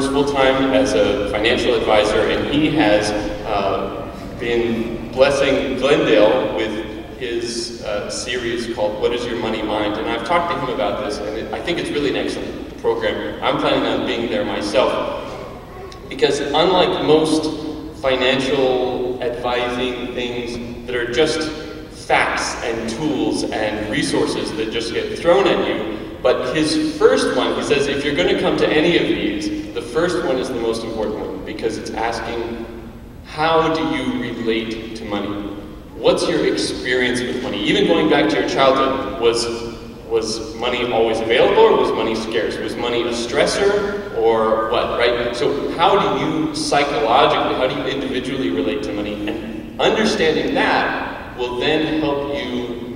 works full-time as a financial advisor, and he has uh, been blessing Glendale with his uh, series called What is Your Money Mind? And I've talked to him about this, and it, I think it's really an excellent program. I'm planning on being there myself. Because unlike most financial advising things that are just facts and tools and resources that just get thrown at you, but his first one, he says, if you're going to come to any of these, the first one is the most important one because it's asking, how do you relate to money? What's your experience with money? Even going back to your childhood, was, was money always available or was money scarce? Was money a stressor or what, right? So how do you psychologically, how do you individually relate to money? And understanding that will then help you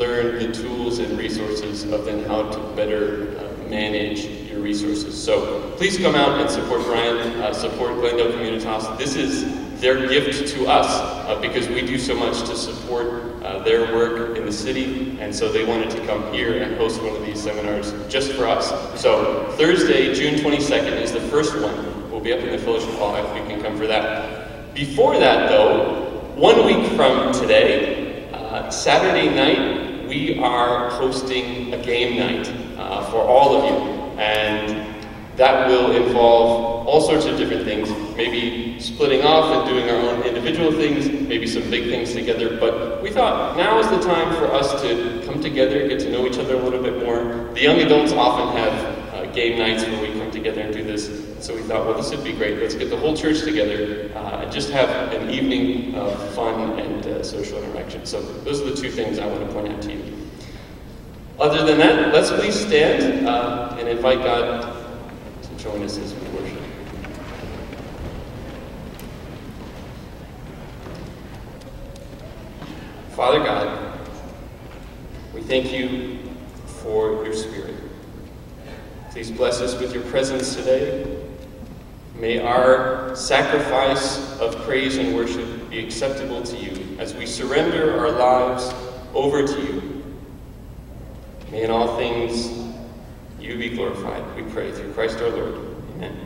learn the tools and resources of then how to better uh, manage resources. So please come out and support Brian, uh, support Glendale Communitas. This is their gift to us uh, because we do so much to support uh, their work in the city, and so they wanted to come here and host one of these seminars just for us. So Thursday, June 22nd is the first one. We'll be up in the fellowship hall if you can come for that. Before that, though, one week from today, uh, Saturday night, we are hosting a game night uh, for all of you. And that will involve all sorts of different things, maybe splitting off and doing our own individual things, maybe some big things together. But we thought now is the time for us to come together, get to know each other a little bit more. The young adults often have uh, game nights where we come together and do this. So we thought, well, this would be great. Let's get the whole church together uh, and just have an evening of fun and uh, social interaction. So those are the two things I want to point out to you. Other than that, let's please stand uh, and invite God to join us as we worship. Father God, we thank you for your Spirit. Please bless us with your presence today. May our sacrifice of praise and worship be acceptable to you as we surrender our lives over to you. May in all things you be glorified, we pray through Christ our Lord. Amen.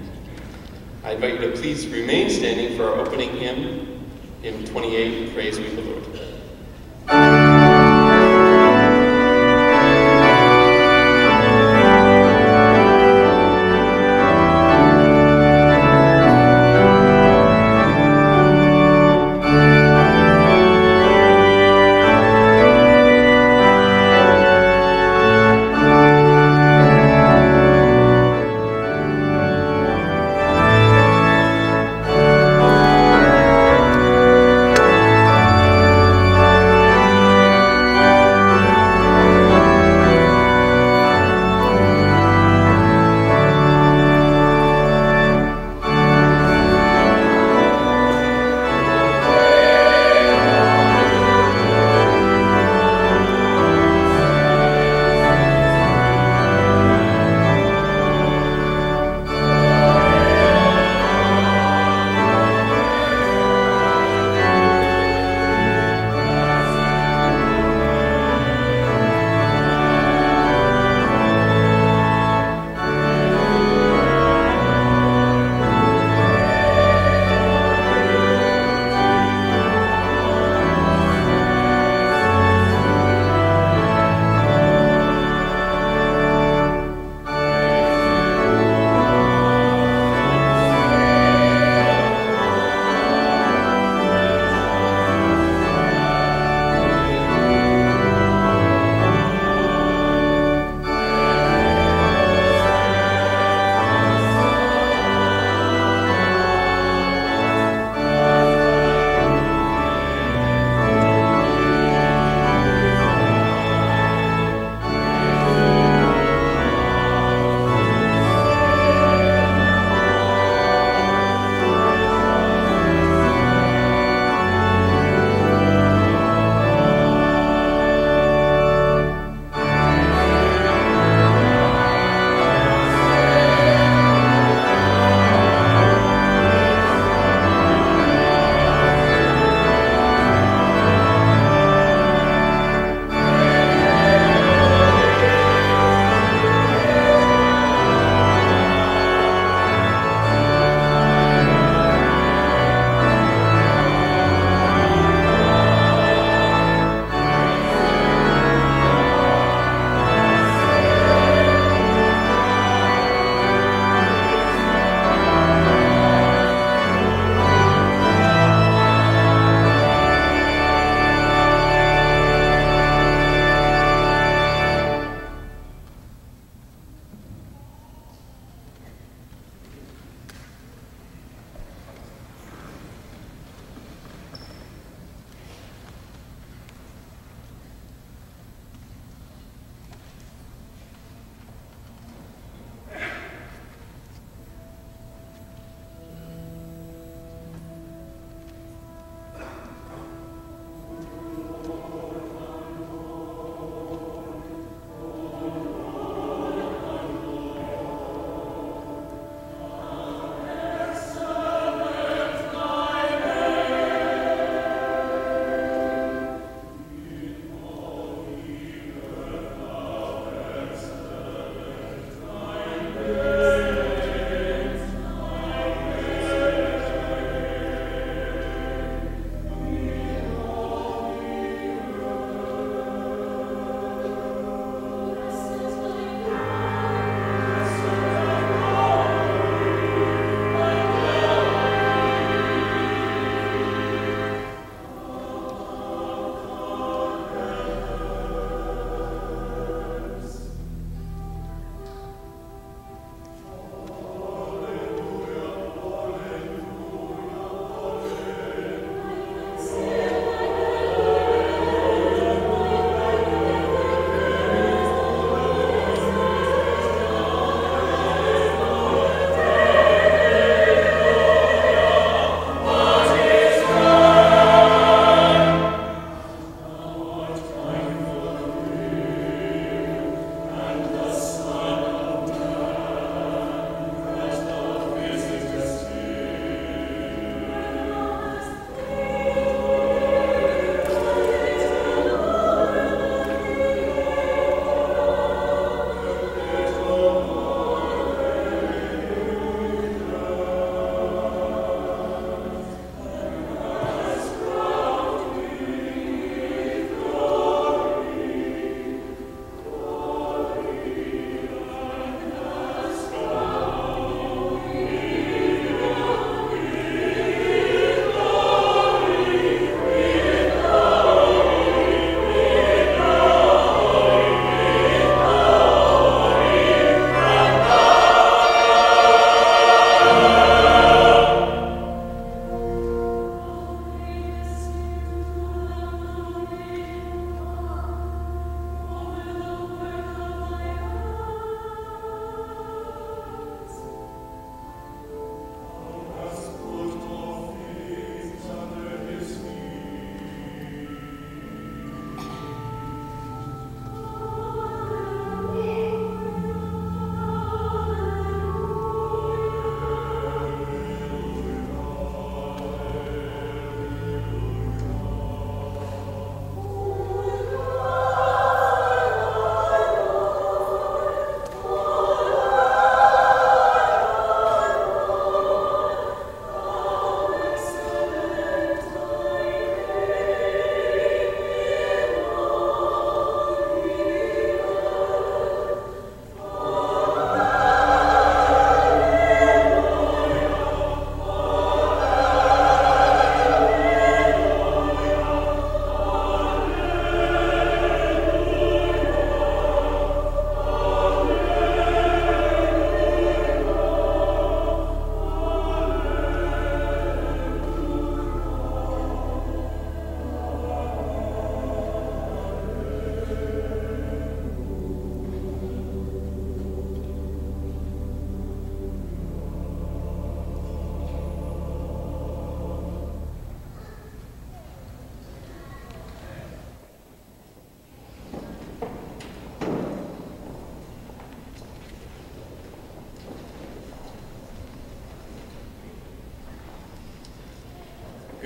I invite you to please remain standing for our opening hymn, hymn 28, Praise We the Lord.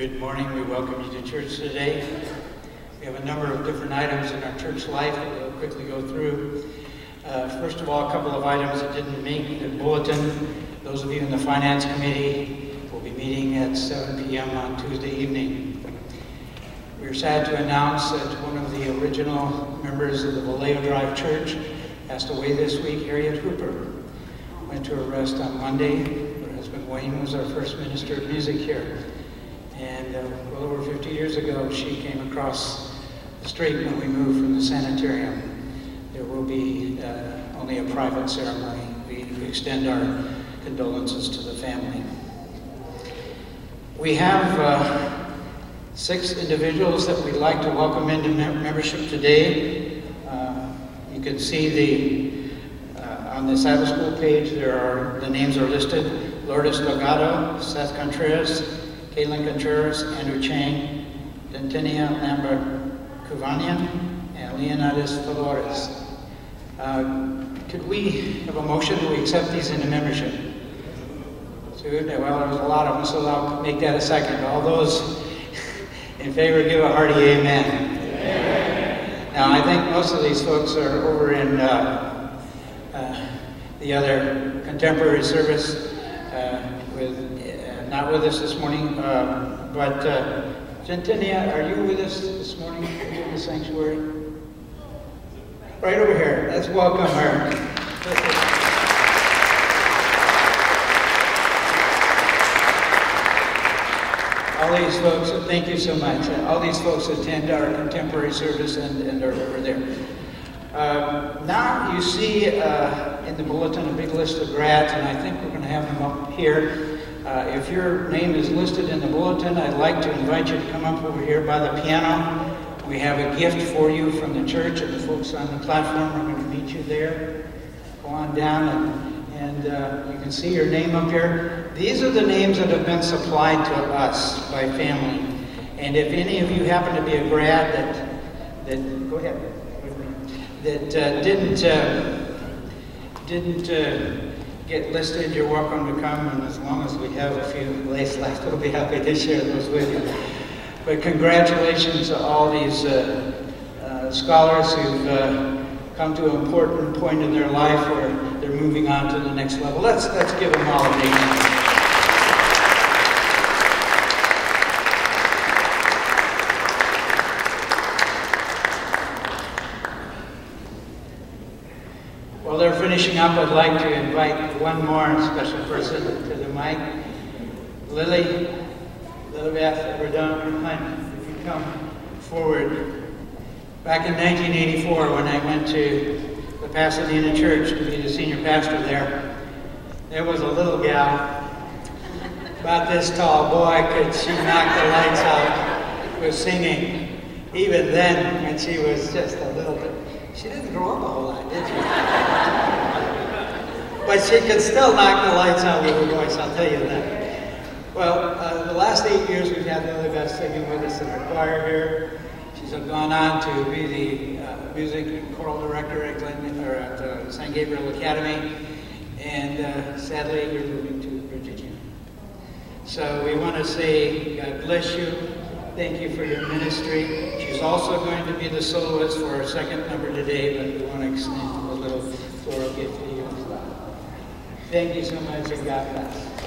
Good morning. We welcome you to church today. We have a number of different items in our church life that we'll quickly go through. Uh, first of all, a couple of items that didn't make the bulletin. Those of you in the Finance Committee will be meeting at 7 p.m. on Tuesday evening. We're sad to announce that one of the original members of the Vallejo Drive Church passed away this week, Harriet Hooper. Went to her rest on Monday. Her husband Wayne was our first minister of music here. And uh, well over 50 years ago, she came across the street when we moved from the sanitarium. There will be uh, only a private ceremony. We, extend our condolences to the family. We have uh, six individuals that we'd like to welcome into mem membership today. Uh, you can see the uh, on the Sabbath School page. There are the names are listed: Lourdes Delgado, Seth Contreras, Caitlin Contreras, Andrew Chang, Dentinia Lambert Cuvanian, and Leonidas Dolores. Uh, could we have a motion to accept these into membership? So, well, there's a lot of them, so I'll make that a second. All those in favor give a hearty amen. amen. Now, I think most of these folks are over in uh, uh, the other contemporary service not with us this morning, uh, but uh, are you with us this morning in the sanctuary? Right over here. Let's welcome her. All these folks, thank you so much. All these folks attend our contemporary service and, and are over there. Um, now you see uh, in the bulletin a big list of grads, and I think we're going to have them up here. Uh, if your name is listed in the bulletin, I'd like to invite you to come up over here by the piano. We have a gift for you from the church, and the folks on the platform are going to meet you there. Go on down, and, and uh, you can see your name up here. These are the names that have been supplied to us by family. And if any of you happen to be a grad that, that go ahead, that uh, didn't, uh, didn't uh, get listed, you're welcome to come, and as long as we have a few lace left, we'll be happy to share those with you. But congratulations to all these uh, uh, scholars who've uh, come to an important point in their life where they're moving on to the next level. Let's, let's give them all a name. Finishing up, I'd like to invite one more special person to the mic. Lily, Lilibeth Redon, if you come forward. Back in 1984, when I went to the Pasadena church to be the senior pastor there, there was a little gal about this tall. Boy, could she knock the lights out with singing. Even then, when she was just a little bit, she didn't grow up a whole? But she can still knock the lights out with her voice, I'll tell you that. Well, uh, the last eight years we've had Lily Beth singing with us in our choir here. She's gone on to be the uh, music and choral director at, Glen, or at uh. Gabriel Academy, and uh, sadly you're moving to Virginia. So we want to say God bless you. Thank you for your ministry. She's also going to be the soloist for our second number today, but we want to extend a little floral gift Thank you so much and God bless.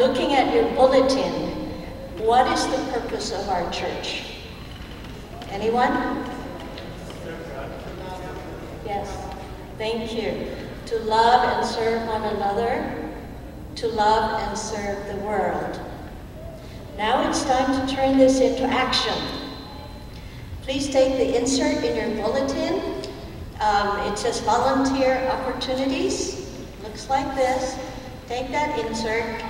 looking at your bulletin, what is the purpose of our church? Anyone? Yes, thank you. To love and serve one another, to love and serve the world. Now it's time to turn this into action. Please take the insert in your bulletin. Um, it says volunteer opportunities. Looks like this. Take that insert.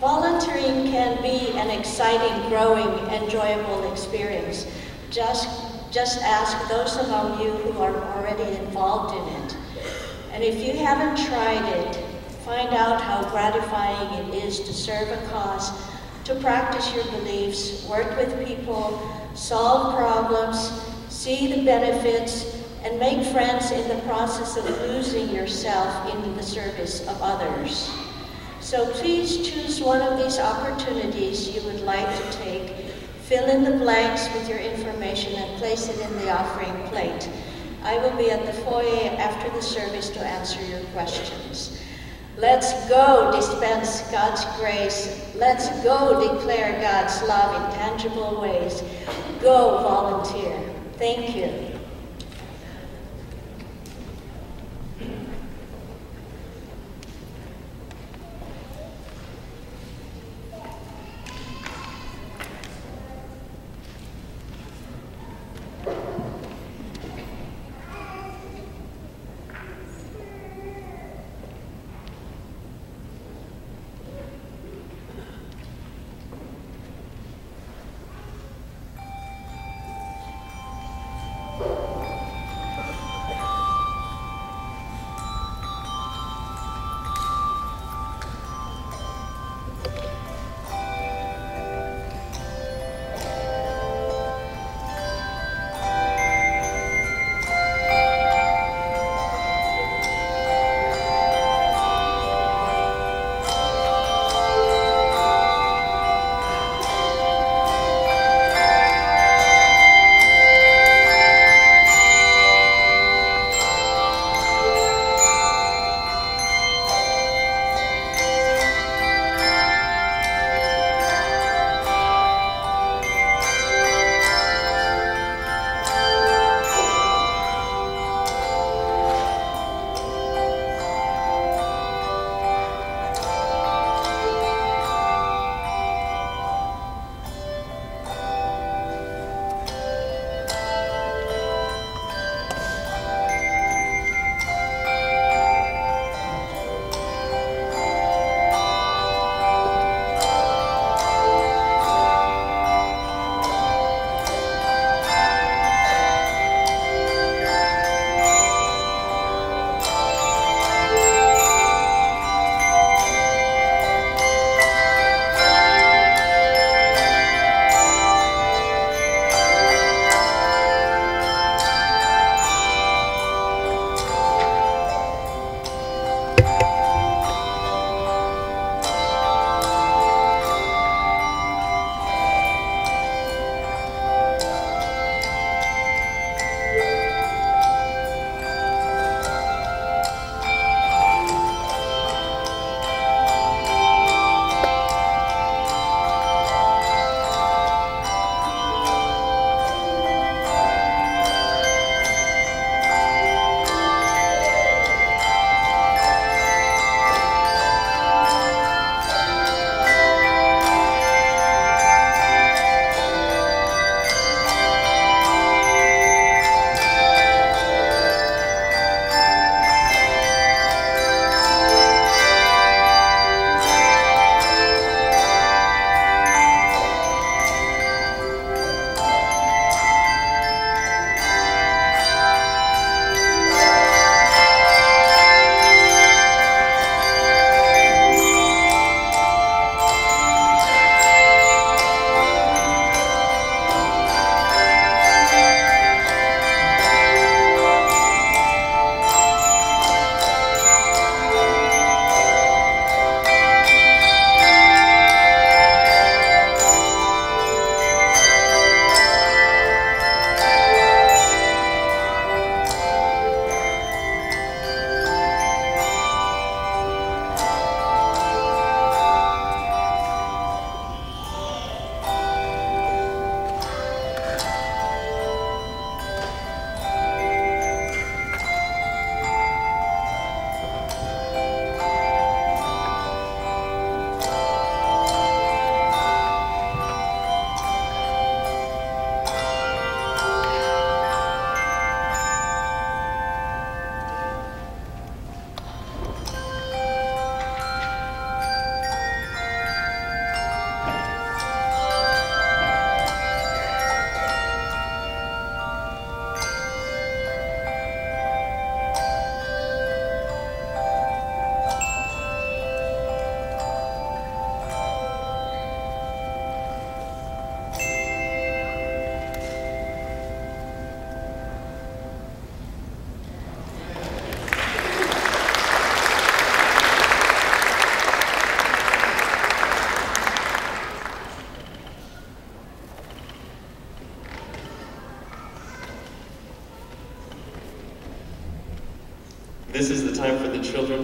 Volunteering can be an exciting, growing, enjoyable experience. Just, just ask those among you who are already involved in it. And if you haven't tried it, find out how gratifying it is to serve a cause, to practice your beliefs, work with people, solve problems, see the benefits, and make friends in the process of losing yourself in the service of others. So please choose one of these opportunities you would like to take, fill in the blanks with your information and place it in the offering plate. I will be at the foyer after the service to answer your questions. Let's go dispense God's grace. Let's go declare God's love in tangible ways. Go volunteer. Thank you.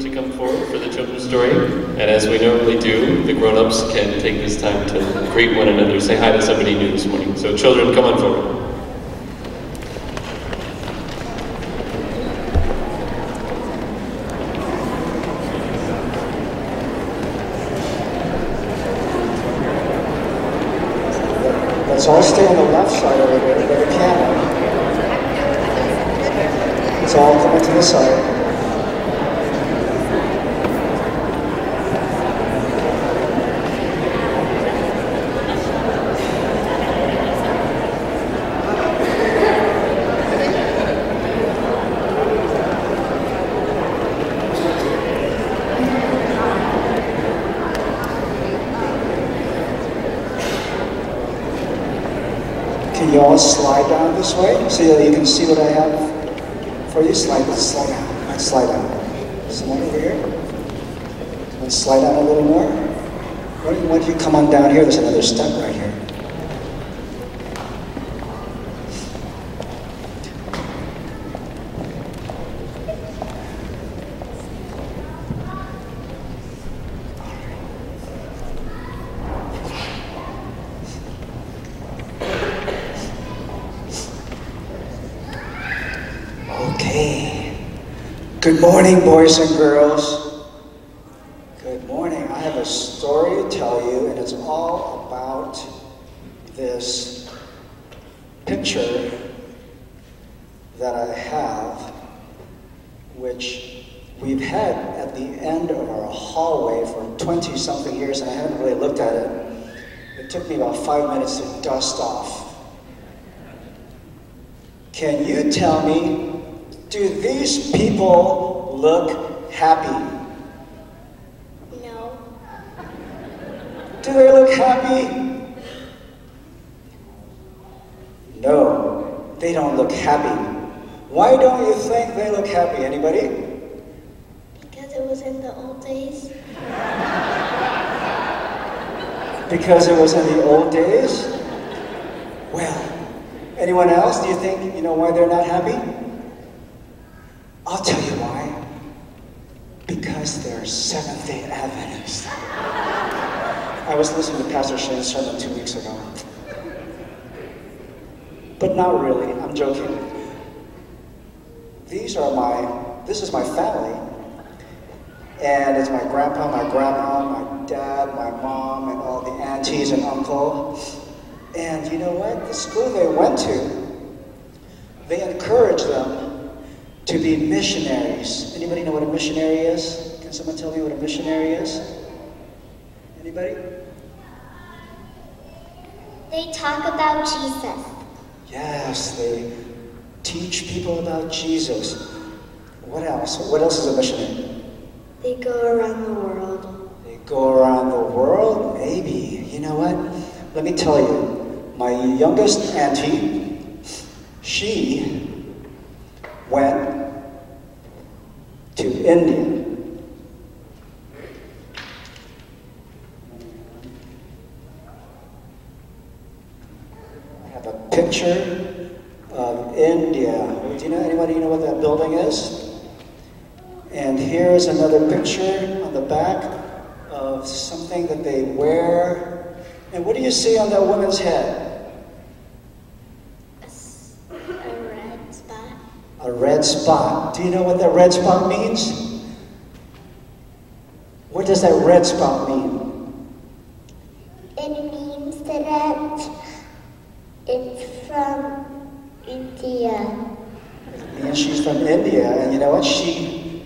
To come forward for the children's story. And as we normally do, the grown-ups can take this time to greet one another, say hi to somebody new this morning. So children, come on forward. Let's all stay on the left side over there where the camera. Let's all come to the side. Can you all slide down this way so that you see what I have for you? Slide, slide down, slide down. Someone over here? Let's slide down a little more. Why don't you come on down here? There's another step right here. Okay. Good morning, boys and girls. Good morning. I have a story to tell you, and it's all about this picture that I have, which we've had at the end of our hallway for 20 something years, and I haven't really looked at it. It took me about five minutes to dust off. Can you tell me, do these people look happy? No. Do they look happy? No, they don't look happy. Why don't you think they look happy? Anybody? Because it was in the old days. Because it was in the old days? Well, anyone else? Do you think you know why they're not happy? I'll tell you why. They're Seventh day Adventists. I was listening to Pastor Shane's sermon two weeks ago. But not really, I'm joking. These are my, this is my family. And it's my grandpa, my grandma, my dad, my mom, and all the aunties and uncle. And you know what? The school they went to, they encouraged them to be missionaries. Anybody know what a missionary is? Can someone tell me what a missionary is? Anybody? They talk about Jesus. Yes, they teach people about Jesus. What else? What else is a missionary? They go around the world. They go around the world? Maybe. You know what? Let me tell you, my youngest auntie, she went to India. I have a picture of India. Do you know anybody you know what that building is? And here's another picture on the back of something that they wear. And what do you see on that woman's head? A red spot. A red spot. Do you know what that red spot means? What does that red spot mean? It means that it's from India. Means she's from India, and you know what? She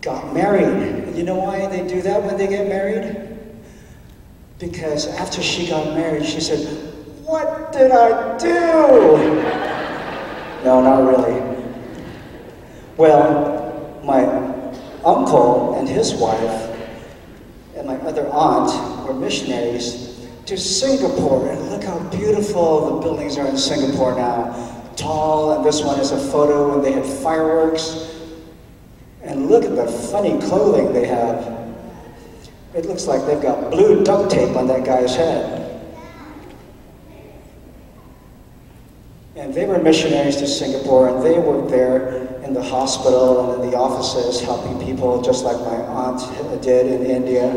got married. And you know why they do that when they get married? Because after she got married, she said, What did I do? No, not really. Well, my uncle and his wife and my other aunt were missionaries to Singapore. And look how beautiful the buildings are in Singapore now. Tall, and this one is a photo when they had fireworks. And look at the funny clothing they have. It looks like they've got blue duct tape on that guy's head. And they were missionaries to Singapore, and they worked there, in the hospital and in the offices helping people just like my aunt did in India.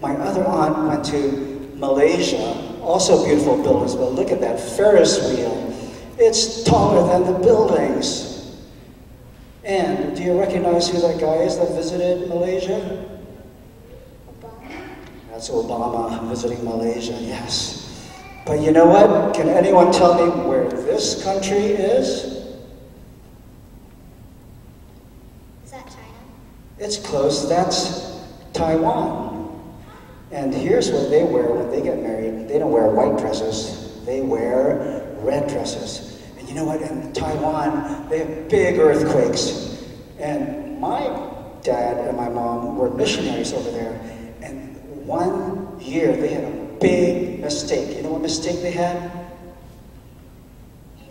My other aunt went to Malaysia, also beautiful buildings, but look at that Ferris wheel. It's taller than the buildings. And do you recognize who that guy is that visited Malaysia? Obama. That's Obama visiting Malaysia, yes. But you know what? Can anyone tell me where this country is? Is that China? It's close. That's Taiwan. And here's what they wear when they get married. They don't wear white dresses. They wear red dresses. And you know what? In Taiwan, they have big earthquakes. And my dad and my mom were missionaries over there. And one year, they had a big mistake. You know what mistake they had? An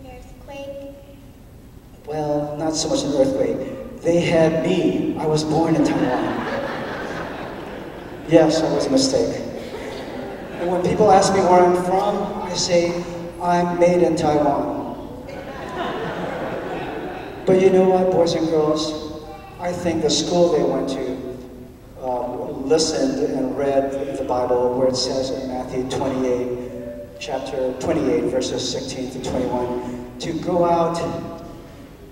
earthquake? Well, not so much an earthquake. They had me. I was born in Taiwan. Yes, that was a mistake. And when people ask me where I'm from, I say, I'm made in Taiwan. But you know what, boys and girls? I think the school they went to um, listened and read the Bible where it says in Matthew 28, chapter 28, verses 16 to 21, to go out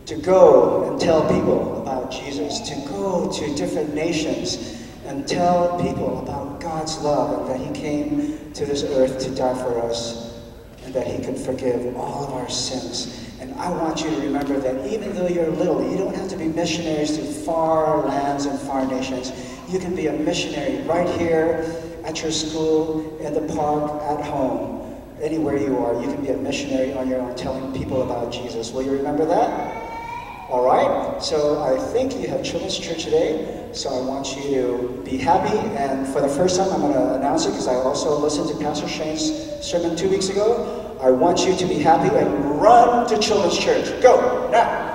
to go and tell people about Jesus, to go to different nations and tell people about God's love and that He came to this earth to die for us and that He can forgive all of our sins. And I want you to remember that even though you're little, you don't have to be missionaries to far lands and far nations. You can be a missionary right here at your school, in the park, at home, anywhere you are. You can be a missionary on your own telling people about Jesus. Will you remember that? All right, so I think you have Children's Church today, so I want you to be happy. And for the first time, I'm going to announce it because I also listened to Pastor Shane's sermon two weeks ago. I want you to be happy and run to Children's Church. Go now.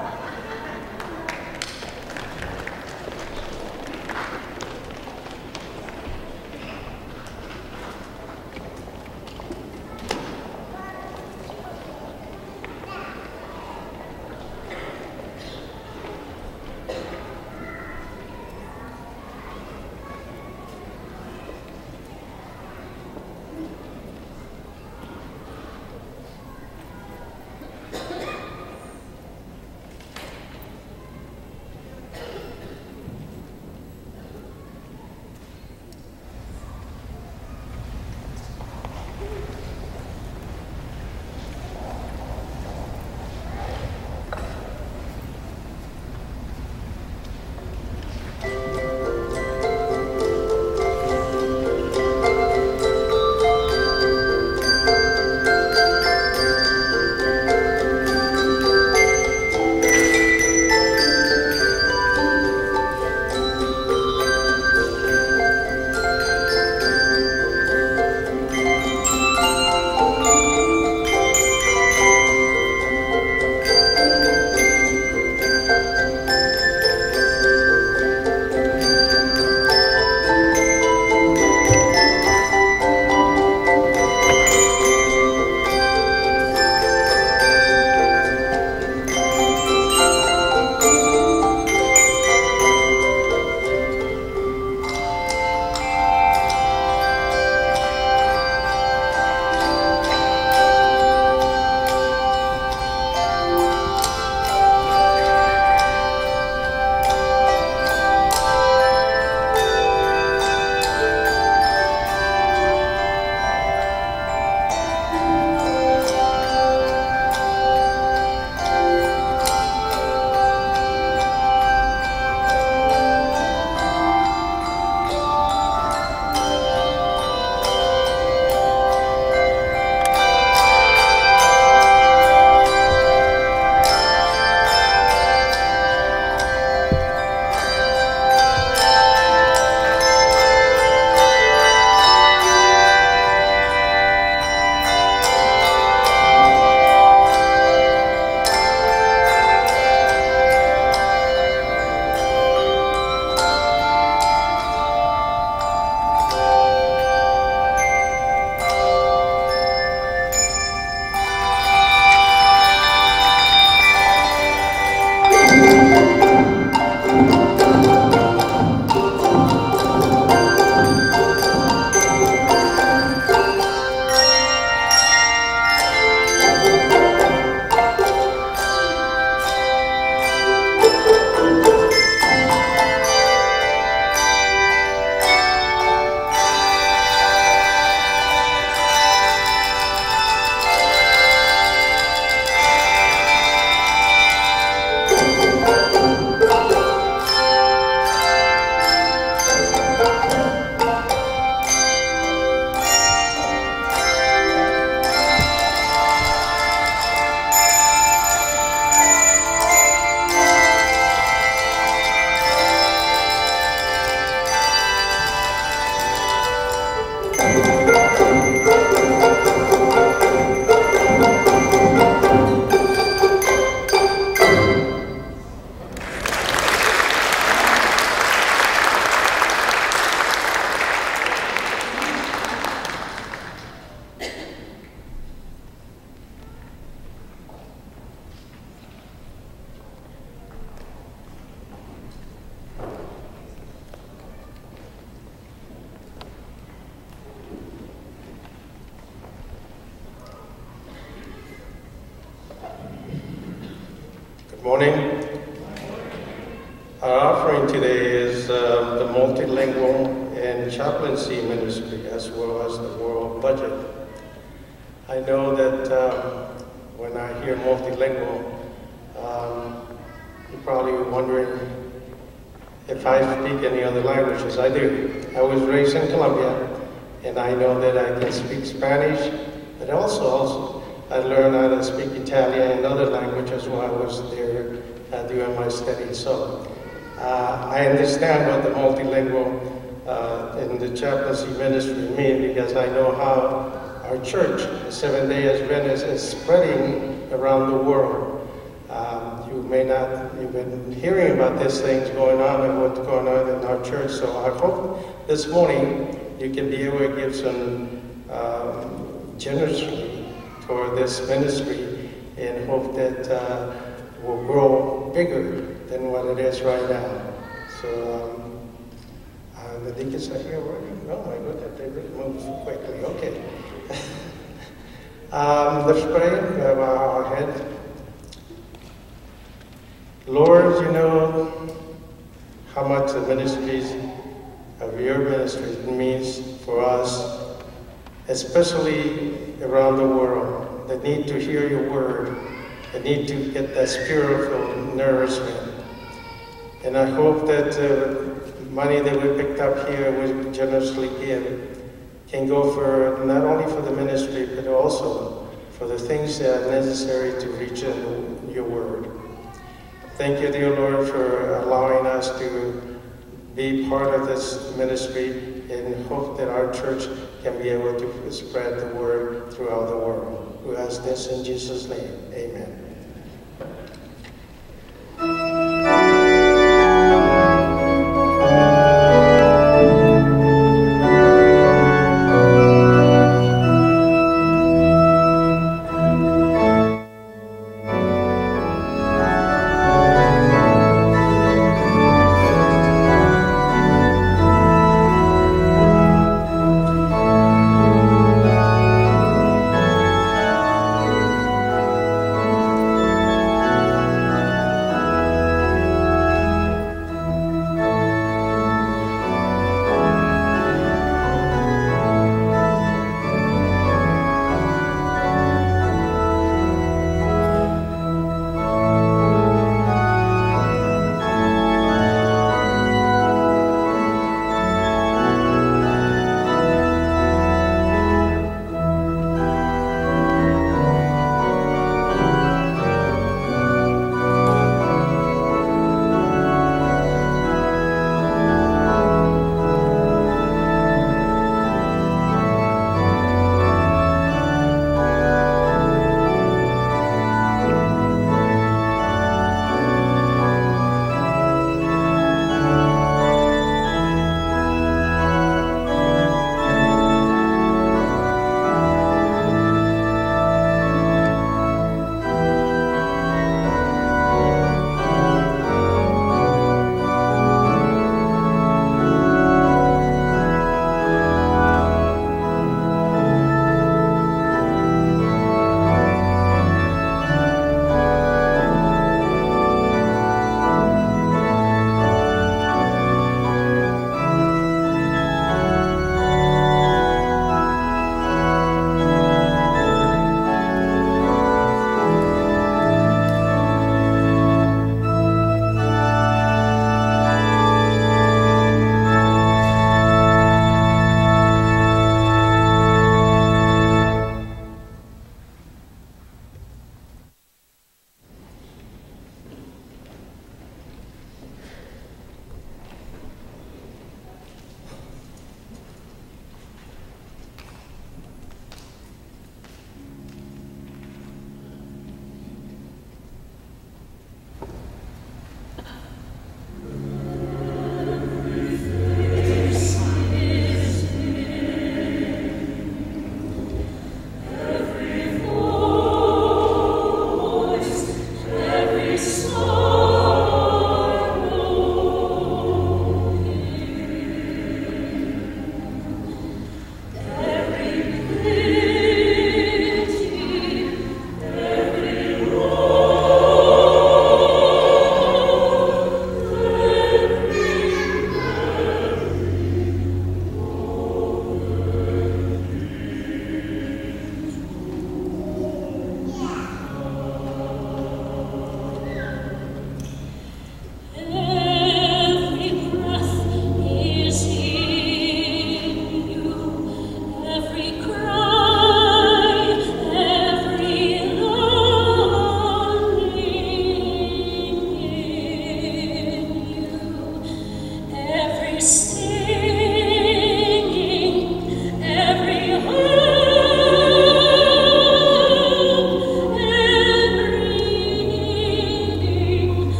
Morning. Our offering today is uh, the multilingual and chaplaincy ministry as well as the world budget. I know that um, when I hear multilingual, um, you're probably wondering if I speak any other languages. I do. I was raised in Colombia, and I know that I can speak Spanish, but also, also I learned how to speak Italian and other languages while I was there uh, doing my studies. So uh, I understand what the multilingual uh, in the chaplaincy ministry mean because I know how our church, the Seventh Day Adventist, is spreading around the world. Um, you may not, you've been hearing about these things going on and what's going on in our church. So I hope this morning you can be able to give some um, generously for this ministry and hope that uh, will grow bigger than what it is right now. So um, uh, the deacons are here already? Oh my goodness, they really moved quickly. Okay. um, let's pray. We have our head. Lord, you know how much the ministries of your ministry means for us, especially around the world that need to hear your word, that need to get that spiritual nourishment. And I hope that uh, money that we picked up here, we generously give, can go for not only for the ministry, but also for the things that are necessary to reach your word. Thank you, dear Lord, for allowing us to be part of this ministry and hope that our church can be able to spread the word throughout the world. Who ask this in Jesus' name, amen.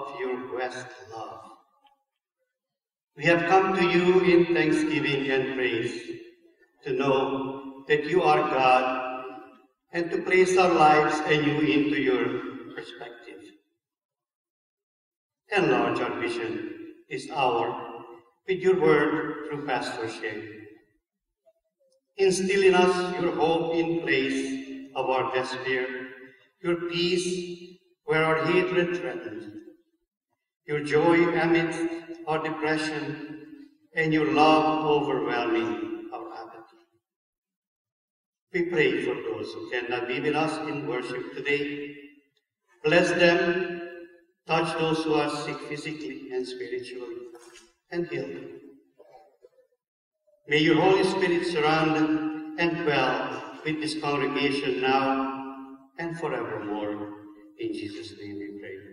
Of your vast love. We have come to you in thanksgiving and praise to know that you are God and to place our lives anew into your perspective. Enlarge our vision this hour with your word through Pastor Shane. Instill in us your hope in place of our despair, your peace where our hatred threatens, your joy amidst our depression, and your love overwhelming our apathy. We pray for those who cannot be with us in worship today. Bless them, touch those who are sick physically and spiritually, and heal them. May your Holy Spirit surround them and dwell with this congregation now and forevermore. In Jesus' name we pray.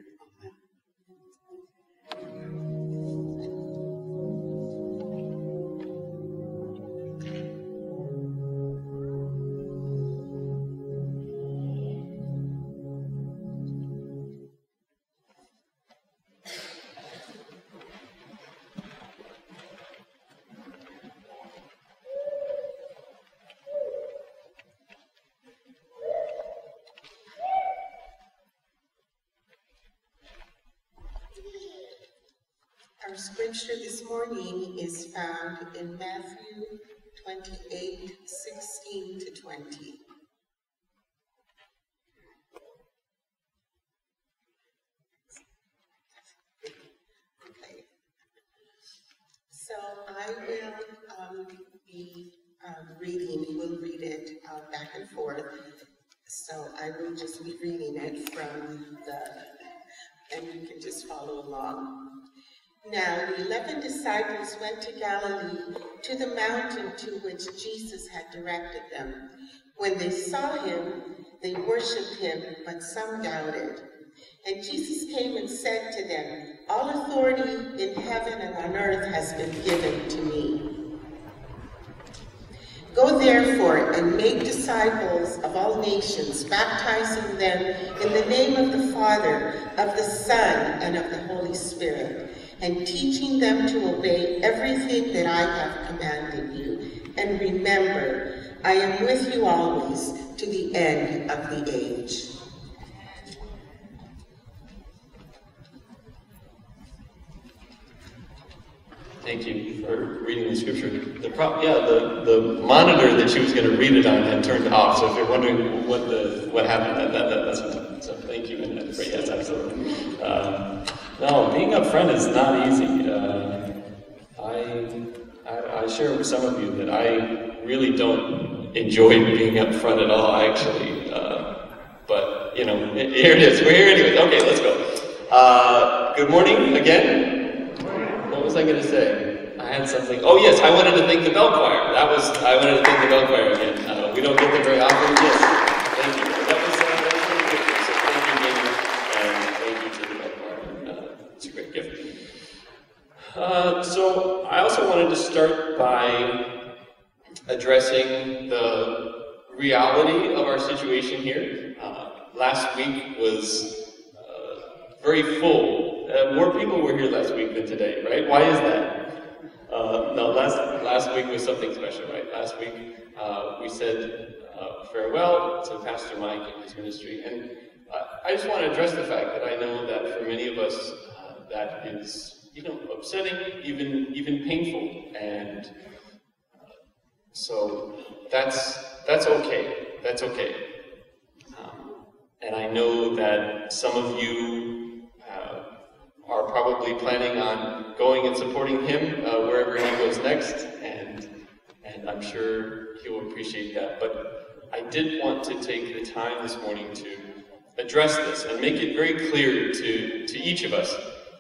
In Now, the eleven disciples went to Galilee, to the mountain to which Jesus had directed them. When they saw him, they worshipped him, but some doubted. And Jesus came and said to them, All authority in heaven and on earth has been given to me. Go therefore and make disciples of all nations, baptizing them in the name of the Father, of the Son, and of the Holy Spirit and teaching them to obey everything that I have commanded you. And remember, I am with you always to the end of the age. Thank you for reading the scripture. The pro- yeah, the, the monitor that she was going to read it on had turned off. So if you're wondering what the what happened, that, that, that that's what, so thank you and, great, yes, absolutely. Um, no, being up front is not easy. Uh, I, I I share with some of you that I really don't enjoy being up front at all, actually. Uh, but, you know, here it is. We're here anyways. Okay, let's go. Uh, good morning again. What was I going to say? I had something. Oh, yes, I wanted to thank the bell choir. That was, I wanted to thank the bell choir again. Uh, we don't get them very often. Yes, thank you. That was, uh, that was really good. So thank you, Dana, and thank you to the bell choir. Uh, it's a great gift. Uh, so I also wanted to start by addressing the reality of our situation here. Uh, last week was uh, very full. Uh, more people were here last week than today, right? Why is that? Uh, no, last last week was something special, right? Last week we said farewell to Pastor Mike and his ministry, and I just want to address the fact that I know that for many of us that is, you know, upsetting, even even painful, and so that's that's okay. That's okay. Um, and I know that some of you uh, are probably planning on going and supporting him uh, wherever he goes next, and and I'm sure he will appreciate that. But I did want to take the time this morning to address this and make it very clear to, to each of us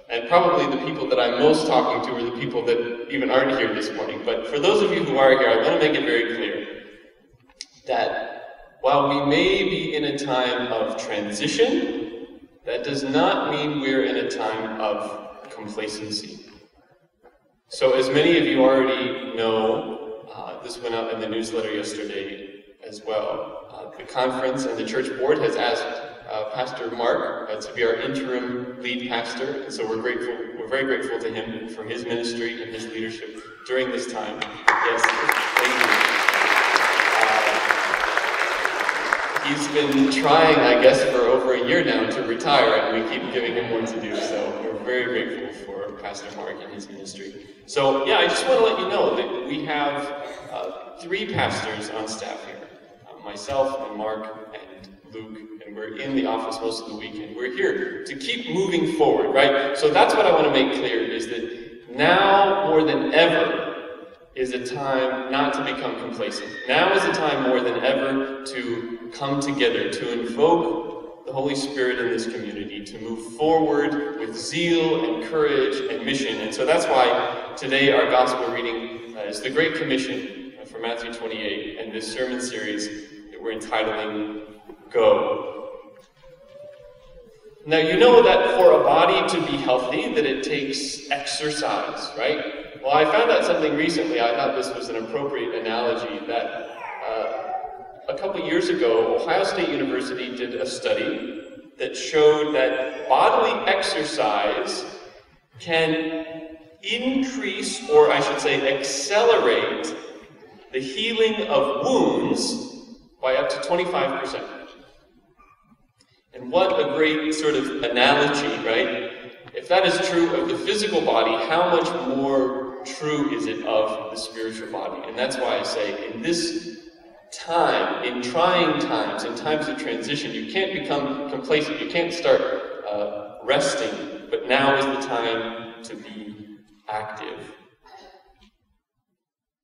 and probably the people that I'm most talking to are the people that even aren't here this morning. But for those of you who are here, I want to make it very clear that while we may be in a time of transition, that does not mean we're in a time of complacency. So, as many of you already know, uh, this went out in the newsletter yesterday as well. Uh, the conference and the church board has asked uh, Pastor Mark uh, to be our interim lead pastor, and so we're grateful. We're very grateful to him for his ministry and his leadership during this time. Yes, thank you. Uh, he's been trying, I guess, for over a year now to retire, and we keep giving him more to do. So we're very grateful for Pastor Mark and his ministry. So yeah, I just want to let you know that we have uh, three pastors on staff here: uh, myself and Mark and Luke and we're in the office most of the weekend. we're here to keep moving forward, right? So that's what I want to make clear is that now more than ever is a time not to become complacent. Now is a time more than ever to come together, to invoke the Holy Spirit in this community, to move forward with zeal and courage and mission. And so that's why today our gospel reading uh, is the Great Commission uh, from Matthew 28 and this sermon series that we're entitling Go. Now, you know that for a body to be healthy, that it takes exercise, right? Well, I found out something recently. I thought this was an appropriate analogy that uh, a couple years ago, Ohio State University did a study that showed that bodily exercise can increase, or I should say, accelerate the healing of wounds by up to 25%. And what a great sort of analogy, right? If that is true of the physical body, how much more true is it of the spiritual body? And that's why I say, in this time, in trying times, in times of transition, you can't become complacent. You can't start uh, resting, but now is the time to be active.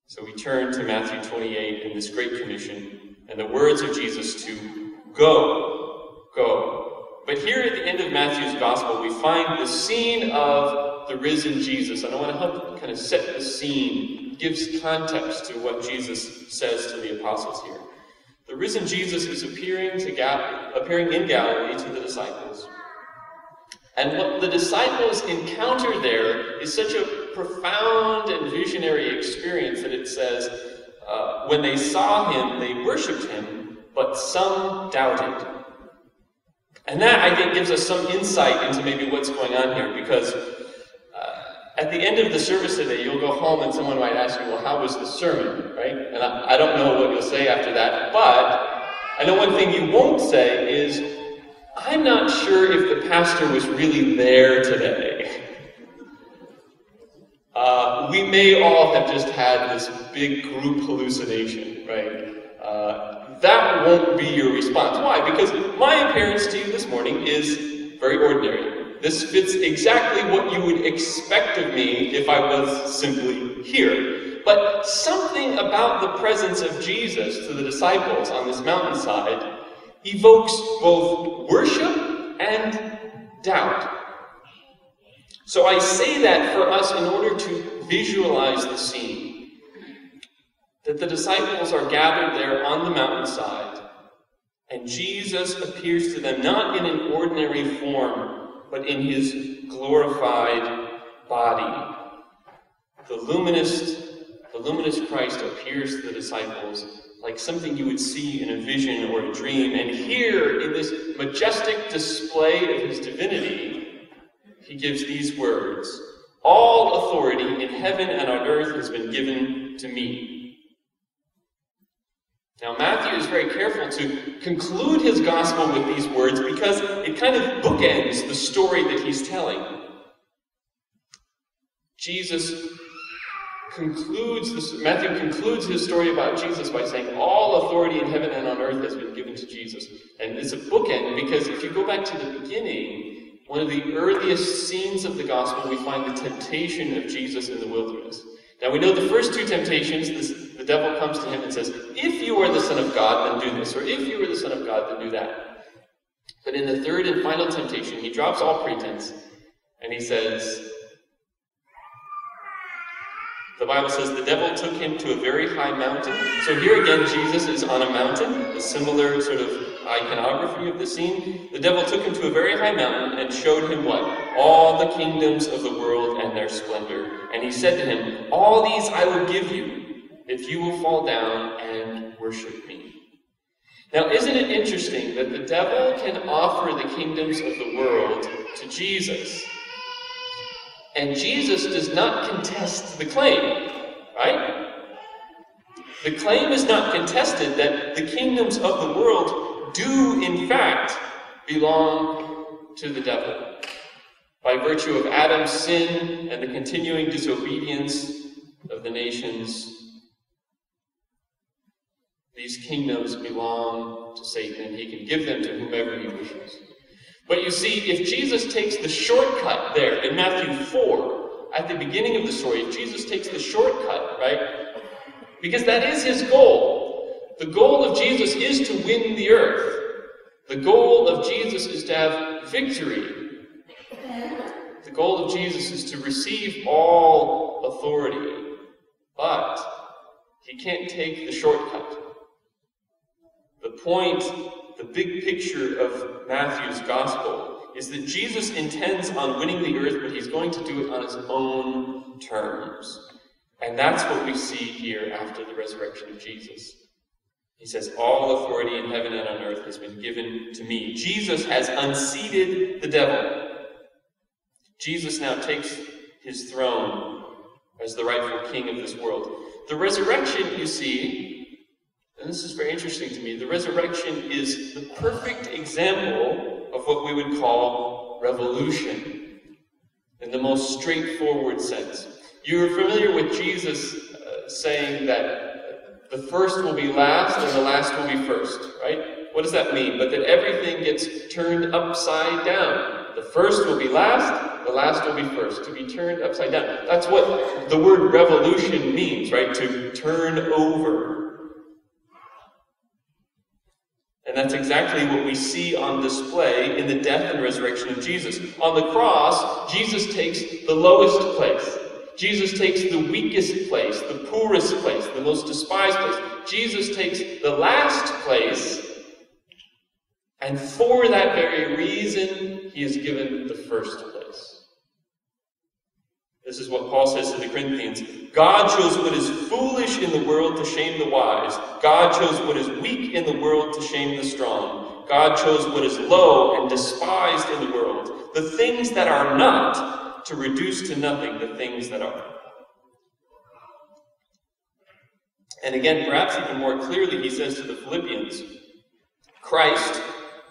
So we turn to Matthew 28 and this Great Commission and the words of Jesus to go go. But here at the end of Matthew's gospel, we find the scene of the risen Jesus. And I want to help kind of set the scene, gives context to what Jesus says to the apostles here. The risen Jesus is appearing, to Gal- appearing in Galilee to the disciples. And what the disciples encounter there is such a profound and visionary experience that it says, uh, when they saw him, they worshiped him, but some doubted. And that, I think, gives us some insight into maybe what's going on here because uh, at the end of the service today, you'll go home and someone might ask you, well, how was the sermon, right? And I, I don't know what you'll say after that, but I know one thing you won't say is, I'm not sure if the pastor was really there today. Uh, we may all have just had this big group hallucination, right? Uh, that won't be your response. Why? Because my appearance to you this morning is very ordinary. This fits exactly what you would expect of me if I was simply here. But something about the presence of Jesus to the disciples on this mountainside evokes both worship and doubt. So I say that for us in order to visualize the scene. That the disciples are gathered there on the mountainside, and Jesus appears to them not in an ordinary form, but in his glorified body. The luminous, the luminous Christ appears to the disciples like something you would see in a vision or a dream. And here, in this majestic display of his divinity, he gives these words All authority in heaven and on earth has been given to me. Now, Matthew is very careful to conclude his gospel with these words because it kind of bookends the story that he's telling. Jesus concludes this, Matthew concludes his story about Jesus by saying, All authority in heaven and on earth has been given to Jesus. And it's a bookend because if you go back to the beginning, one of the earliest scenes of the gospel, we find the temptation of Jesus in the wilderness. Now we know the first two temptations, this, the devil comes to him and says, If you are the Son of God, then do this, or if you are the Son of God, then do that. But in the third and final temptation, he drops all pretense and he says, the Bible says the devil took him to a very high mountain. So here again, Jesus is on a mountain, a similar sort of iconography of the scene. The devil took him to a very high mountain and showed him what? All the kingdoms of the world and their splendor. And he said to him, All these I will give you if you will fall down and worship me. Now, isn't it interesting that the devil can offer the kingdoms of the world to Jesus? And Jesus does not contest the claim, right? The claim is not contested that the kingdoms of the world do, in fact, belong to the devil. By virtue of Adam's sin and the continuing disobedience of the nations, these kingdoms belong to Satan. He can give them to whomever he wishes. But you see, if Jesus takes the shortcut there in Matthew 4, at the beginning of the story, if Jesus takes the shortcut, right? Because that is his goal. The goal of Jesus is to win the earth. The goal of Jesus is to have victory. The goal of Jesus is to receive all authority. But he can't take the shortcut. The point the big picture of Matthew's gospel is that Jesus intends on winning the earth, but he's going to do it on his own terms. And that's what we see here after the resurrection of Jesus. He says, All authority in heaven and on earth has been given to me. Jesus has unseated the devil. Jesus now takes his throne as the rightful king of this world. The resurrection, you see, and this is very interesting to me, the resurrection is the perfect example of what we would call revolution in the most straightforward sense. You're familiar with Jesus uh, saying that the first will be last and the last will be first, right? What does that mean? But that everything gets turned upside down. The first will be last, the last will be first, to be turned upside down. That's what the word revolution means, right? To turn over. And that's exactly what we see on display in the death and resurrection of Jesus. On the cross, Jesus takes the lowest place. Jesus takes the weakest place, the poorest place, the most despised place. Jesus takes the last place, and for that very reason, he is given the first place. This is what Paul says to the Corinthians God chose what is foolish in the world to shame the wise. God chose what is weak in the world to shame the strong. God chose what is low and despised in the world, the things that are not, to reduce to nothing the things that are. And again, perhaps even more clearly, he says to the Philippians Christ,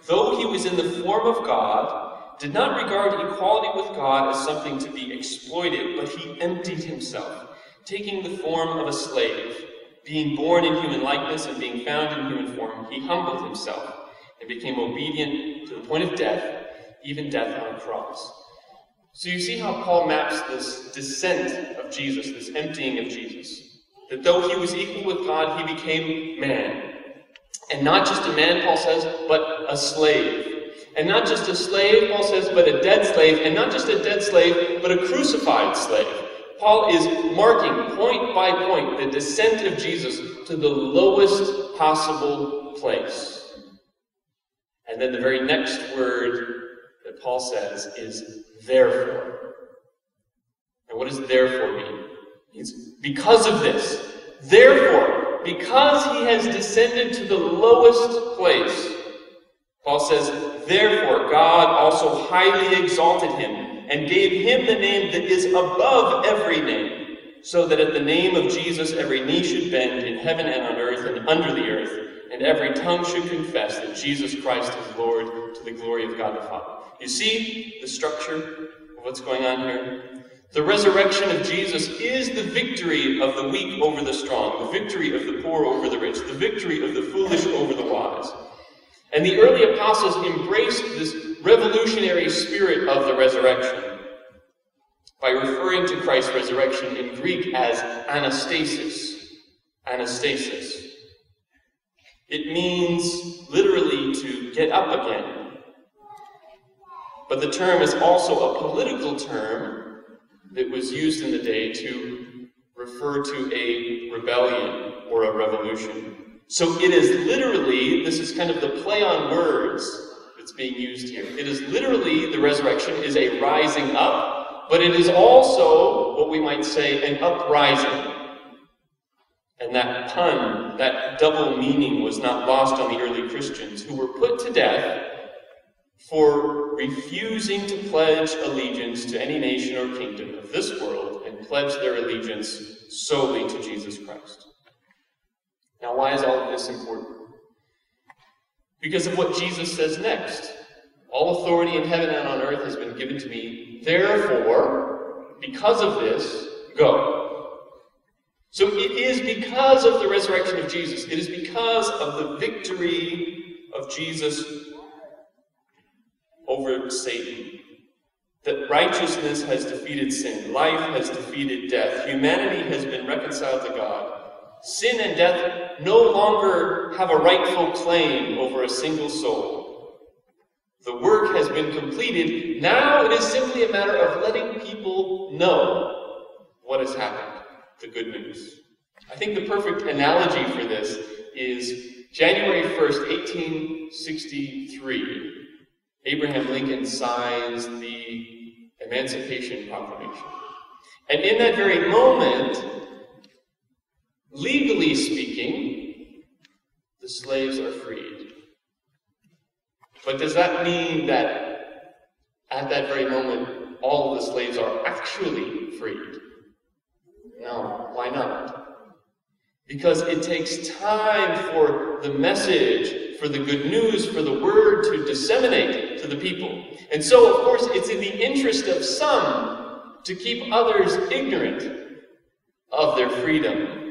though he was in the form of God, did not regard equality with God as something to be exploited, but he emptied himself, taking the form of a slave. Being born in human likeness and being found in human form, he humbled himself and became obedient to the point of death, even death on a cross. So you see how Paul maps this descent of Jesus, this emptying of Jesus. That though he was equal with God, he became man. And not just a man, Paul says, but a slave. And not just a slave, Paul says, but a dead slave. And not just a dead slave, but a crucified slave. Paul is marking point by point the descent of Jesus to the lowest possible place. And then the very next word that Paul says is therefore. And what does therefore mean? It's because of this. Therefore, because he has descended to the lowest place, Paul says, Therefore, God also highly exalted him and gave him the name that is above every name, so that at the name of Jesus every knee should bend in heaven and on earth and under the earth, and every tongue should confess that Jesus Christ is Lord to the glory of God the Father. You see the structure of what's going on here? The resurrection of Jesus is the victory of the weak over the strong, the victory of the poor over the rich, the victory of the foolish over the wise. And the early apostles embraced this revolutionary spirit of the resurrection by referring to Christ's resurrection in Greek as anastasis. Anastasis. It means literally to get up again. But the term is also a political term that was used in the day to refer to a rebellion or a revolution. So it is literally, this is kind of the play on words that's being used here. It is literally, the resurrection is a rising up, but it is also what we might say an uprising. And that pun, that double meaning was not lost on the early Christians who were put to death for refusing to pledge allegiance to any nation or kingdom of this world and pledge their allegiance solely to Jesus Christ. Now, why is all of this important? Because of what Jesus says next. All authority in heaven and on earth has been given to me. Therefore, because of this, go. So it is because of the resurrection of Jesus, it is because of the victory of Jesus over Satan that righteousness has defeated sin, life has defeated death, humanity has been reconciled to God. Sin and death no longer have a rightful claim over a single soul. The work has been completed. Now it is simply a matter of letting people know what has happened, the good news. I think the perfect analogy for this is January 1st, 1863. Abraham Lincoln signs the Emancipation Proclamation. And in that very moment, Legally speaking, the slaves are freed. But does that mean that at that very moment, all of the slaves are actually freed? No. Why not? Because it takes time for the message, for the good news, for the word to disseminate to the people. And so, of course, it's in the interest of some to keep others ignorant of their freedom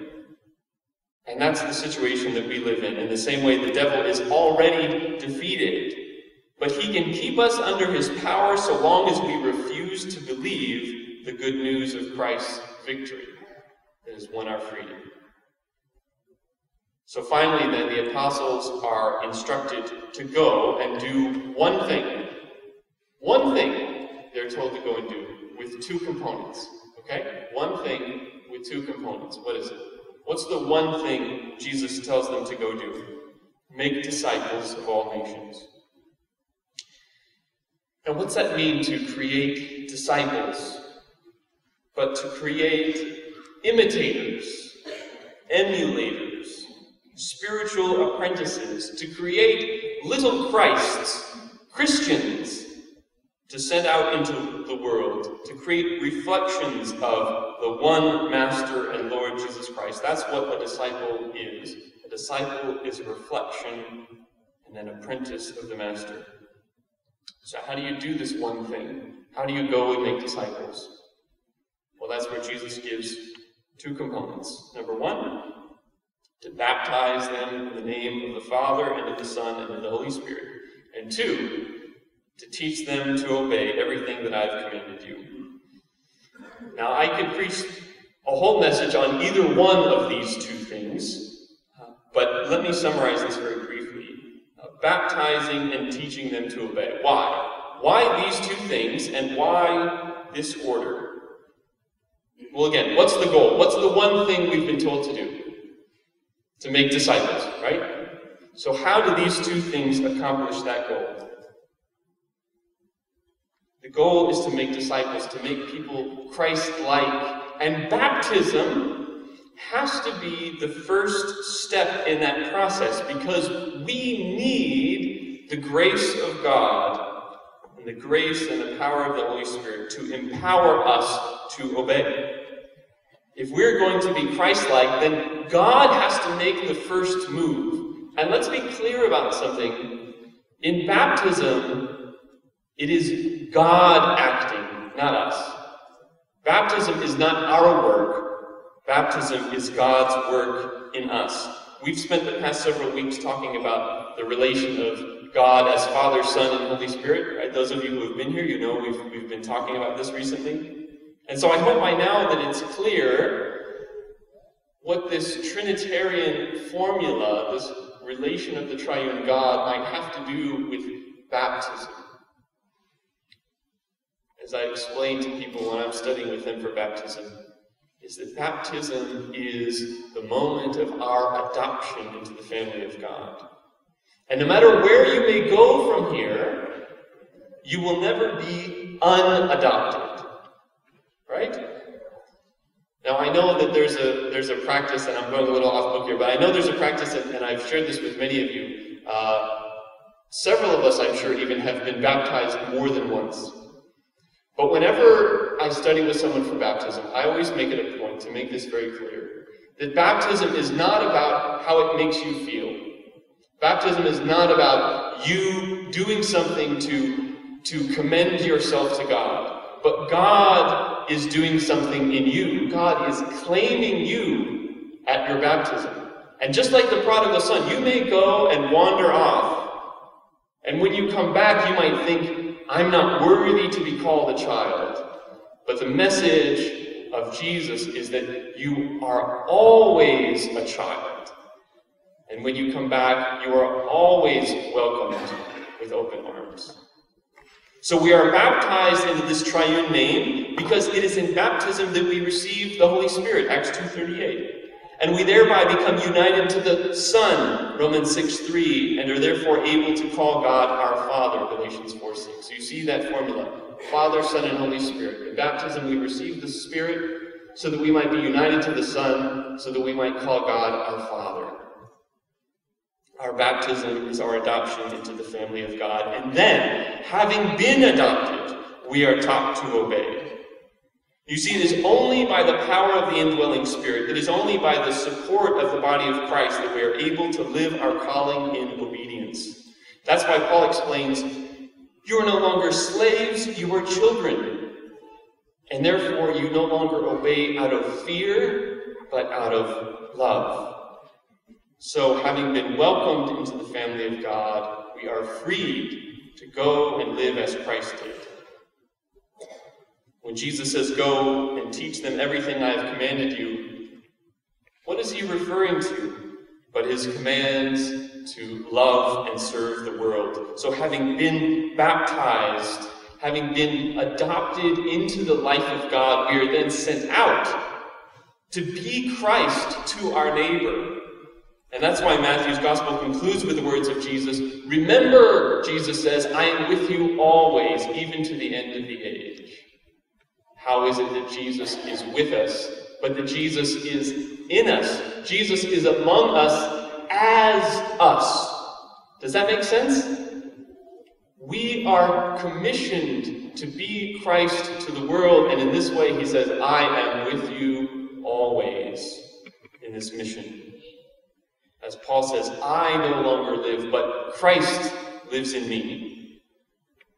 and that's the situation that we live in. In the same way, the devil is already defeated, but he can keep us under his power so long as we refuse to believe the good news of Christ's victory that has won our freedom. So finally, then, the apostles are instructed to go and do one thing. One thing they're told to go and do with two components. Okay? One thing with two components. What is it? What's the one thing Jesus tells them to go do? Make disciples of all nations. And what's that mean to create disciples? But to create imitators, emulators, spiritual apprentices, to create little Christs, Christians, to send out into the world, to create reflections of the one Master and Lord Jesus Christ. That's what a disciple is. A disciple is a reflection and an apprentice of the Master. So, how do you do this one thing? How do you go and make disciples? Well, that's where Jesus gives two components. Number one, to baptize them in the name of the Father and of the Son and of the Holy Spirit. And two, to teach them to obey everything that I've commanded you. Now, I could preach a whole message on either one of these two things, but let me summarize this very briefly. Uh, baptizing and teaching them to obey. Why? Why these two things and why this order? Well, again, what's the goal? What's the one thing we've been told to do? To make disciples, right? So, how do these two things accomplish that goal? The goal is to make disciples, to make people Christ like. And baptism has to be the first step in that process because we need the grace of God and the grace and the power of the Holy Spirit to empower us to obey. If we're going to be Christ like, then God has to make the first move. And let's be clear about something. In baptism, it is God acting, not us. Baptism is not our work, baptism is God's work in us. We've spent the past several weeks talking about the relation of God as Father, Son, and Holy Spirit. Right? Those of you who have been here, you know we've, we've been talking about this recently. And so I hope by now that it's clear what this Trinitarian formula, this relation of the triune God, might have to do with baptism. As I explain to people when I'm studying with them for baptism, is that baptism is the moment of our adoption into the family of God. And no matter where you may go from here, you will never be unadopted. Right? Now I know that there's a there's a practice, and I'm going a little off book here, but I know there's a practice, and, and I've shared this with many of you. Uh, several of us, I'm sure, even have been baptized more than once. But whenever I study with someone for baptism, I always make it a point to make this very clear that baptism is not about how it makes you feel. Baptism is not about you doing something to, to commend yourself to God. But God is doing something in you. God is claiming you at your baptism. And just like the prodigal son, you may go and wander off. And when you come back, you might think, I'm not worthy to be called a child. But the message of Jesus is that you are always a child. And when you come back, you are always welcomed with open arms. So we are baptized into this triune name because it is in baptism that we receive the Holy Spirit, Acts 2.38. And we thereby become united to the Son, Romans 6 3, and are therefore able to call God our Father, Galatians 4 6. you see that formula. Father, Son, and Holy Spirit. In baptism we receive the Spirit so that we might be united to the Son, so that we might call God our Father. Our baptism is our adoption into the family of God. And then, having been adopted, we are taught to obey. You see, it is only by the power of the indwelling Spirit, it is only by the support of the body of Christ that we are able to live our calling in obedience. That's why Paul explains you are no longer slaves, you are children. And therefore, you no longer obey out of fear, but out of love. So, having been welcomed into the family of God, we are freed to go and live as Christ did. When Jesus says, Go and teach them everything I have commanded you, what is he referring to but his commands to love and serve the world? So, having been baptized, having been adopted into the life of God, we are then sent out to be Christ to our neighbor. And that's why Matthew's gospel concludes with the words of Jesus Remember, Jesus says, I am with you always, even to the end of the age. How is it that Jesus is with us, but that Jesus is in us? Jesus is among us as us. Does that make sense? We are commissioned to be Christ to the world, and in this way, he says, I am with you always in this mission. As Paul says, I no longer live, but Christ lives in me.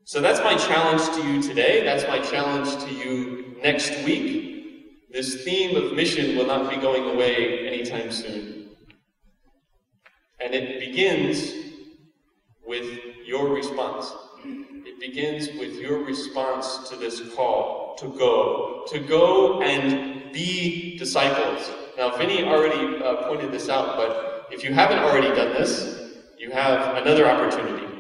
So that's my challenge to you today. That's my challenge to you next week. This theme of mission will not be going away anytime soon. And it begins with your response. It begins with your response to this call to go, to go and be disciples. Now, Vinny already uh, pointed this out, but if you haven't already done this, you have another opportunity.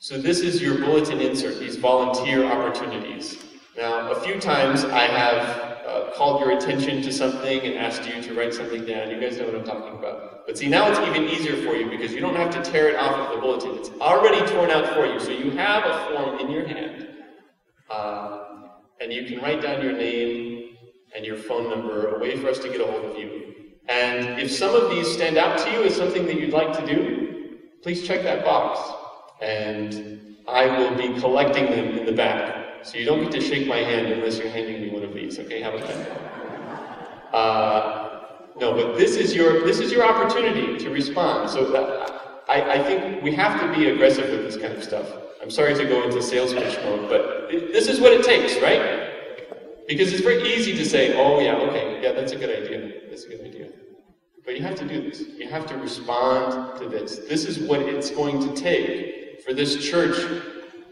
So, this is your bulletin insert, these volunteer opportunities. Now, a few times I have uh, called your attention to something and asked you to write something down. You guys know what I'm talking about. But see, now it's even easier for you because you don't have to tear it off of the bulletin. It's already torn out for you. So you have a form in your hand, uh, and you can write down your name and your phone number, a way for us to get a hold of you. And if some of these stand out to you as something that you'd like to do, please check that box. And I will be collecting them in the back. So you don't get to shake my hand unless you're handing me one of these. Okay, how about that? Uh, no, but this is your this is your opportunity to respond. So that, I, I think we have to be aggressive with this kind of stuff. I'm sorry to go into sales pitch mode, but it, this is what it takes, right? Because it's very easy to say, oh yeah, okay, yeah, that's a good idea. That's a good idea. But you have to do this. You have to respond to this. This is what it's going to take for this church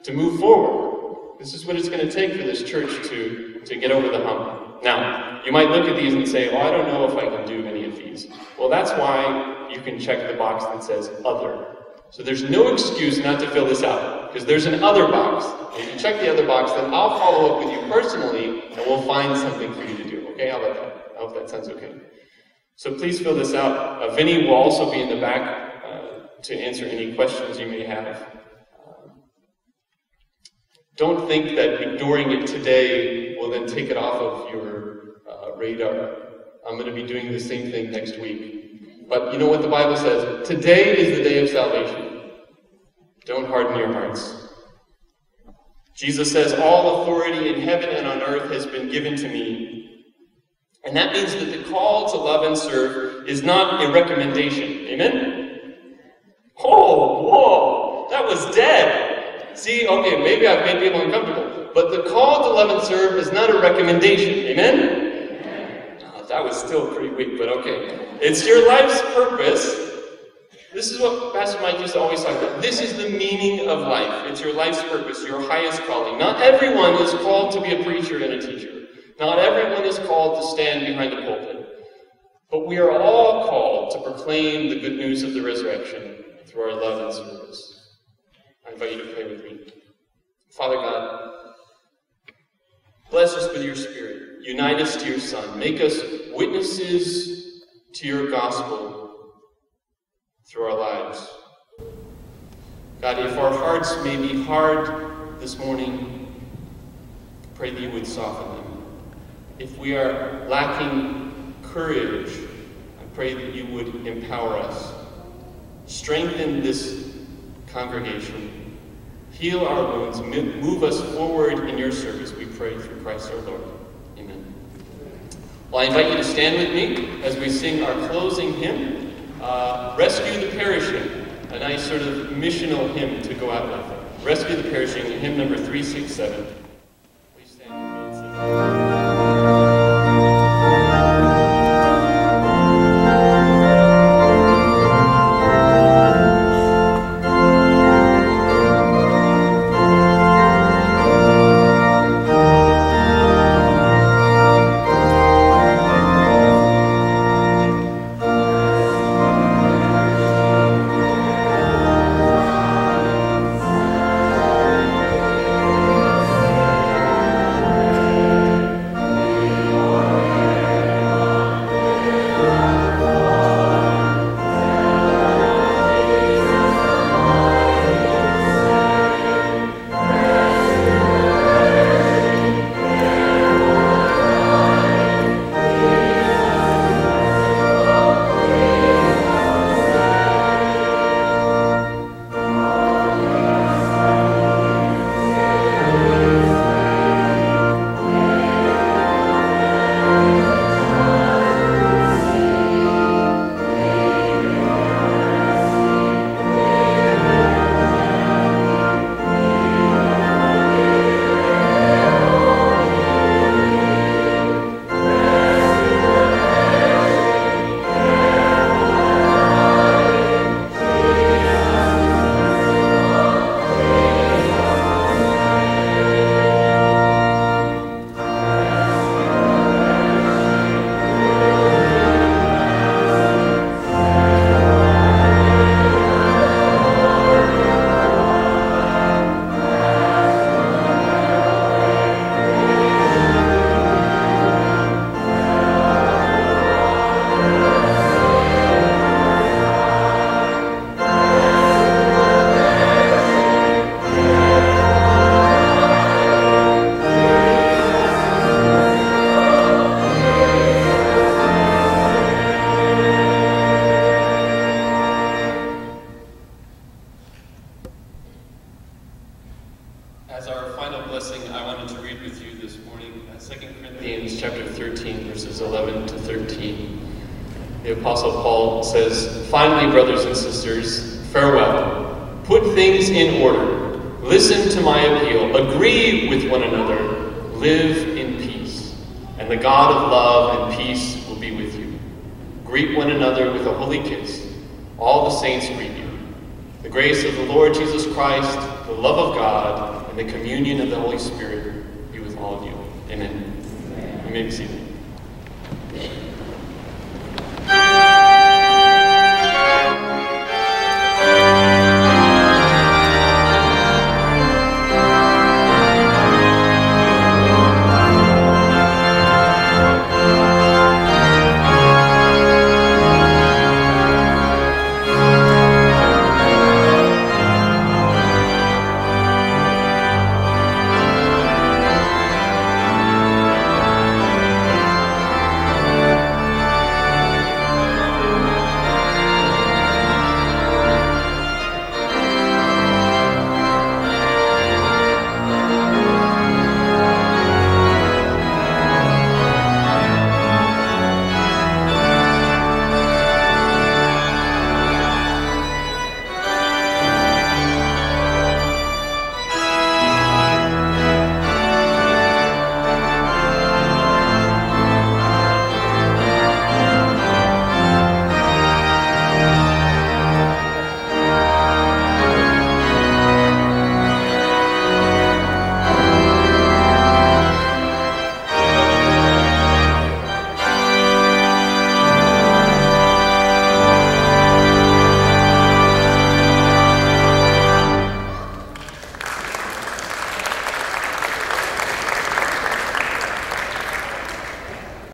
to move forward. This is what it's going to take for this church to, to get over the hump. Now, you might look at these and say, oh, I don't know if I can do any of these. Well, that's why you can check the box that says other. So there's no excuse not to fill this out, because there's an other box. if you check the other box, then I'll follow up with you personally, and we'll find something for you to do. Okay, how about that? I hope that sounds okay. So please fill this out. Uh, Vinny will also be in the back uh, to answer any questions you may have. Don't think that ignoring it today will then take it off of your uh, radar. I'm going to be doing the same thing next week. But you know what the Bible says? Today is the day of salvation. Don't harden your hearts. Jesus says, All authority in heaven and on earth has been given to me. And that means that the call to love and serve is not a recommendation. Amen? Oh, whoa, that was dead. See, okay, maybe I've made people uncomfortable. But the call to love and serve is not a recommendation. Amen? Oh, that was still pretty weak, but okay. It's your life's purpose. This is what Pastor Mike to always talk about. This is the meaning of life. It's your life's purpose, your highest calling. Not everyone is called to be a preacher and a teacher. Not everyone is called to stand behind the pulpit. But we are all called to proclaim the good news of the resurrection through our love and service. I invite you to pray with me. Father God, bless us with your Spirit. Unite us to your Son. Make us witnesses to your gospel through our lives. God, if our hearts may be hard this morning, pray that you would soften them. If we are lacking courage, I pray that you would empower us. Strengthen this congregation. Heal our wounds. Move us forward in your service, we pray through Christ our Lord. Amen. Well, I invite you to stand with me as we sing our closing hymn, uh, Rescue the Perishing, a nice sort of missional hymn to go out with. Rescue the Perishing, hymn number 367. Please stand with me